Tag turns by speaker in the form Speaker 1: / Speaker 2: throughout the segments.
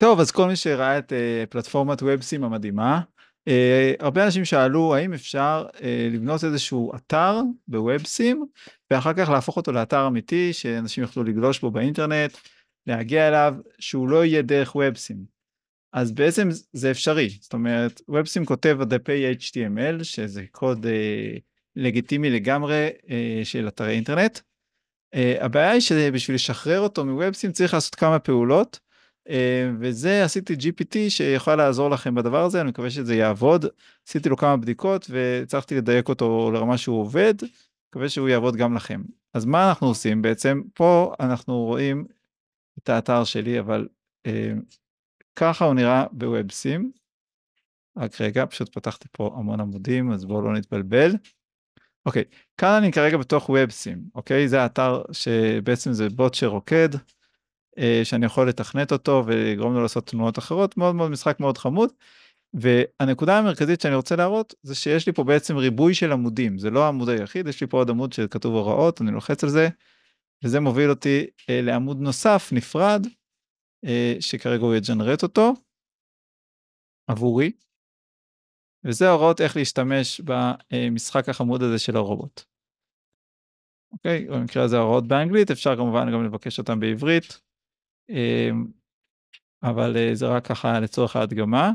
Speaker 1: טוב, אז כל מי שראה את uh, פלטפורמת ובסים המדהימה, uh, הרבה אנשים שאלו האם אפשר uh, לבנות איזשהו אתר בוובסים, ואחר כך להפוך אותו לאתר אמיתי, שאנשים יוכלו לגלוש בו באינטרנט, להגיע אליו, שהוא לא יהיה דרך ובסים. אז בעצם זה אפשרי, זאת אומרת, ובסים כותב דפי HTML, שזה קוד uh, לגיטימי לגמרי uh, של אתרי אינטרנט. Uh, הבעיה היא שבשביל לשחרר אותו מוובסים צריך לעשות כמה פעולות. אה, וזה עשיתי GPT שיכול לעזור לכם בדבר הזה, אני מקווה שזה יעבוד. עשיתי לו כמה בדיקות והצלחתי לדייק אותו לרמה שהוא עובד, מקווה שהוא יעבוד גם לכם. אז מה אנחנו עושים בעצם? פה אנחנו רואים את האתר שלי, אבל אה, ככה הוא נראה בוובסים. רק רגע, פשוט פתחתי פה המון עמודים, אז בואו לא נתבלבל. אוקיי, כאן אני כרגע בתוך וובסים, אוקיי? זה האתר שבעצם זה בוט שרוקד. אה, שאני יכול לתכנת אותו ולגרום לו לעשות תנועות אחרות, מאוד מאוד משחק מאוד חמוד. והנקודה המרכזית שאני רוצה להראות זה שיש לי פה בעצם ריבוי של עמודים, זה לא העמוד היחיד, יש לי פה עוד עמוד שכתוב הוראות, אני לוחץ על זה, וזה מוביל אותי אה, לעמוד נוסף, נפרד, אה, שכרגע הוא יג'נרט אותו עבורי, וזה ההוראות איך להשתמש במשחק החמוד הזה של הרובוט. אוקיי, במקרה הזה ההוראות באנגלית, אפשר כמובן גם לבקש אותם בעברית. אמ, אבל אה, זה רק ככה לצורך ההדגמה.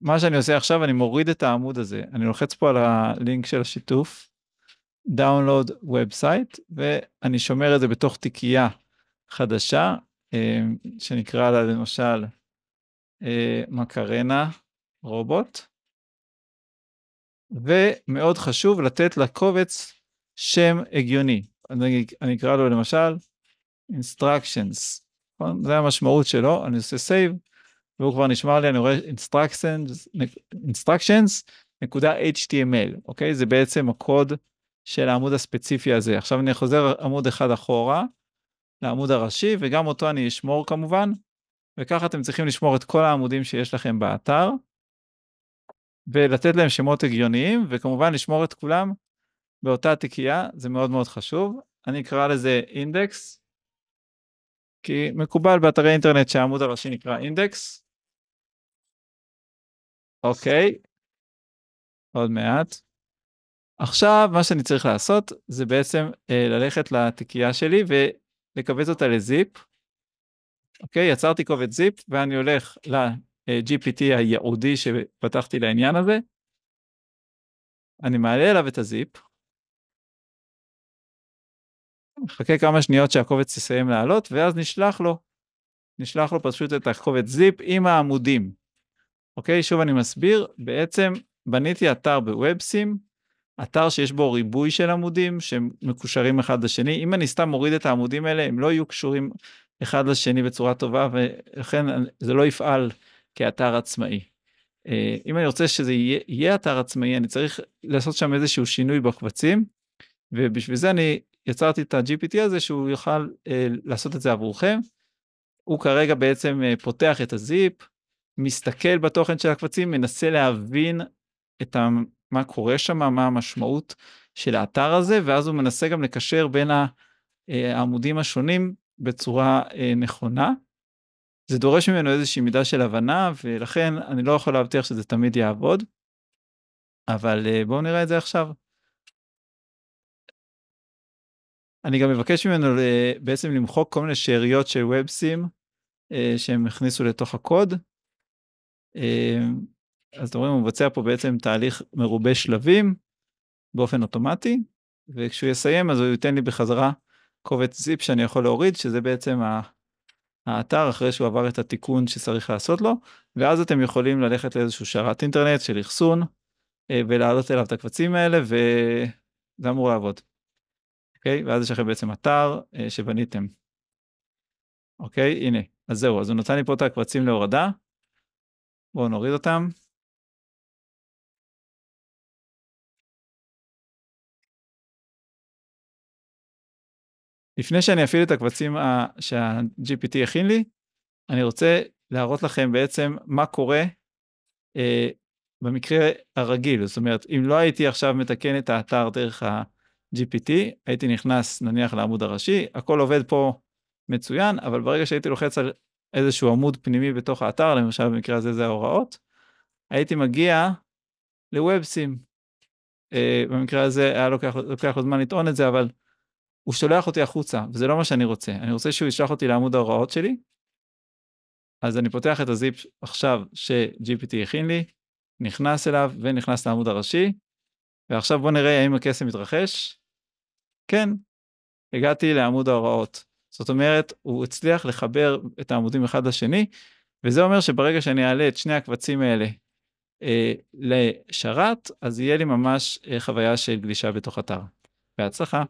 Speaker 1: מה שאני עושה עכשיו, אני מוריד את העמוד הזה, אני לוחץ פה על הלינק של השיתוף, download website, ואני שומר את זה בתוך תיקייה חדשה, אמ, שנקרא לה למשל אה, מקרנה רובוט, ומאוד חשוב לתת לקובץ שם הגיוני. אני, אני אקרא לו למשל instructions, נכון? זה המשמעות שלו, אני עושה save, והוא כבר נשמר לי, אני רואה instructions, instructions נקודה html, אוקיי? זה בעצם הקוד של העמוד הספציפי הזה. עכשיו אני חוזר עמוד אחד אחורה, לעמוד הראשי, וגם אותו אני אשמור כמובן, וככה אתם צריכים לשמור את כל העמודים שיש לכם באתר, ולתת להם שמות הגיוניים, וכמובן לשמור את כולם באותה תיקייה, זה מאוד מאוד חשוב. אני אקרא לזה אינדקס, כי מקובל באתרי אינטרנט שהעמוד הראשי נקרא אינדקס. אוקיי, עוד מעט. עכשיו מה שאני צריך לעשות זה בעצם אה, ללכת לתיקייה שלי ולקבץ אותה לזיפ. אוקיי, יצרתי קובץ זיפ ואני הולך ל-GPT הייעודי שפתחתי לעניין הזה. אני מעלה אליו את הזיפ. נחכה כמה שניות שהקובץ יסיים לעלות, ואז נשלח לו, נשלח לו פשוט את הקובץ זיפ עם העמודים. אוקיי, שוב אני מסביר, בעצם בניתי אתר בוובסים, אתר שיש בו ריבוי של עמודים שמקושרים אחד לשני. אם אני סתם מוריד את העמודים האלה, הם לא יהיו קשורים אחד לשני בצורה טובה, ולכן זה לא יפעל כאתר עצמאי. אה, אם אני רוצה שזה יהיה, יהיה אתר עצמאי, אני צריך לעשות שם איזשהו שינוי בקבצים, ובשביל זה אני יצרתי את ה-GPT הזה שהוא יוכל אה, לעשות את זה עבורכם. הוא כרגע בעצם אה, פותח את הזיפ, מסתכל בתוכן של הקבצים, מנסה להבין את ה, מה קורה שם, מה המשמעות של האתר הזה, ואז הוא מנסה גם לקשר בין אה, העמודים השונים בצורה אה, נכונה. זה דורש ממנו איזושהי מידה של הבנה, ולכן אני לא יכול להבטיח שזה תמיד יעבוד. אבל אה, בואו נראה את זה עכשיו. אני גם מבקש ממנו בעצם למחוק כל מיני שאריות של ובסים אה, שהם הכניסו לתוך הקוד. אה, אז אתם רואים, הוא מבצע פה בעצם תהליך מרובה שלבים באופן אוטומטי, וכשהוא יסיים אז הוא ייתן לי בחזרה קובץ זיפ שאני יכול להוריד, שזה בעצם האתר אחרי שהוא עבר את התיקון שצריך לעשות לו, ואז אתם יכולים ללכת לאיזשהו שרת אינטרנט של אחסון, אה, ולהעלות אליו את הקבצים האלה, וזה אמור לעבוד. אוקיי? ואז יש לכם בעצם אתר אה, שבניתם. אוקיי? הנה, אז זהו, אז הוא נתן לי פה את הקבצים להורדה. בואו נוריד אותם. לפני שאני אפעיל את הקבצים שה-GPT הכין לי, אני רוצה להראות לכם בעצם מה קורה אה, במקרה הרגיל. זאת אומרת, אם לא הייתי עכשיו מתקן את האתר דרך ה... GPT, הייתי נכנס נניח לעמוד הראשי, הכל עובד פה מצוין, אבל ברגע שהייתי לוחץ על איזשהו עמוד פנימי בתוך האתר, למשל במקרה הזה זה ההוראות, הייתי מגיע לוובסים. במקרה הזה היה לוקח, לוקח לו זמן לטעון את זה, אבל הוא שולח אותי החוצה, וזה לא מה שאני רוצה. אני רוצה שהוא ישלח אותי לעמוד ההוראות שלי, אז אני פותח את הזיפ עכשיו ש-GPT הכין לי, נכנס אליו ונכנס לעמוד הראשי, ועכשיו בוא נראה האם הקסם מתרחש. כן, הגעתי לעמוד ההוראות. זאת אומרת, הוא הצליח לחבר את העמודים אחד לשני, וזה אומר שברגע שאני אעלה את שני הקבצים האלה אה, לשרת, אז יהיה לי ממש אה, חוויה של גלישה בתוך אתר. בהצלחה.